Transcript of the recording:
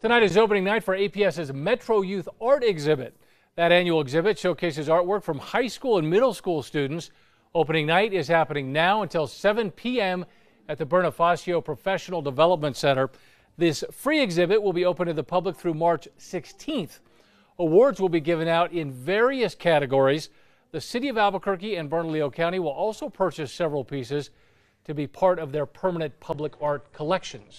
Tonight is opening night for APS's Metro Youth Art Exhibit. That annual exhibit showcases artwork from high school and middle school students. Opening night is happening now until 7 p.m. at the Berna Facio Professional Development Center. This free exhibit will be open to the public through March 16th. Awards will be given out in various categories. The city of Albuquerque and Bernalillo County will also purchase several pieces to be part of their permanent public art collections.